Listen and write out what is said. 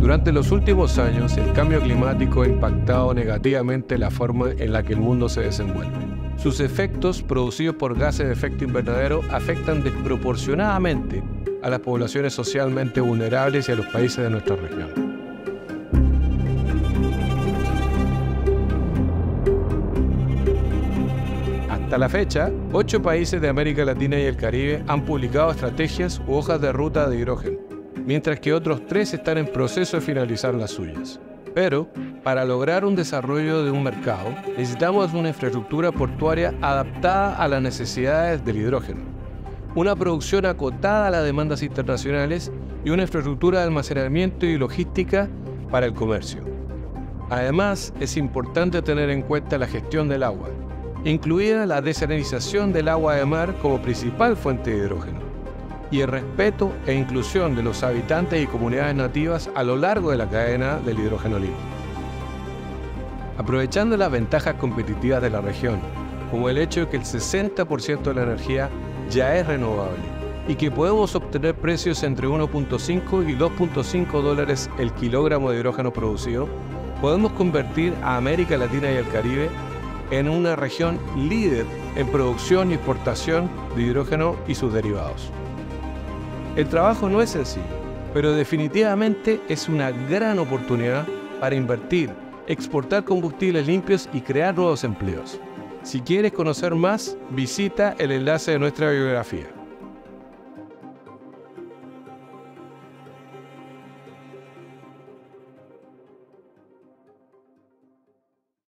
Durante los últimos años, el cambio climático ha impactado negativamente la forma en la que el mundo se desenvuelve. Sus efectos producidos por gases de efecto invernadero afectan desproporcionadamente a las poblaciones socialmente vulnerables y a los países de nuestra región. Hasta la fecha, ocho países de América Latina y el Caribe han publicado estrategias u hojas de ruta de hidrógeno, mientras que otros tres están en proceso de finalizar las suyas. Pero, para lograr un desarrollo de un mercado, necesitamos una infraestructura portuaria adaptada a las necesidades del hidrógeno, una producción acotada a las demandas internacionales y una infraestructura de almacenamiento y logística para el comercio. Además, es importante tener en cuenta la gestión del agua, incluida la desalinización del agua de mar como principal fuente de hidrógeno, y el respeto e inclusión de los habitantes y comunidades nativas a lo largo de la cadena del hidrógeno libre. Aprovechando las ventajas competitivas de la región, como el hecho de que el 60% de la energía ya es renovable y que podemos obtener precios entre 1.5 y 2.5 dólares el kilogramo de hidrógeno producido, podemos convertir a América Latina y el Caribe en una región líder en producción y exportación de hidrógeno y sus derivados. El trabajo no es sencillo, pero definitivamente es una gran oportunidad para invertir, exportar combustibles limpios y crear nuevos empleos. Si quieres conocer más, visita el enlace de nuestra biografía.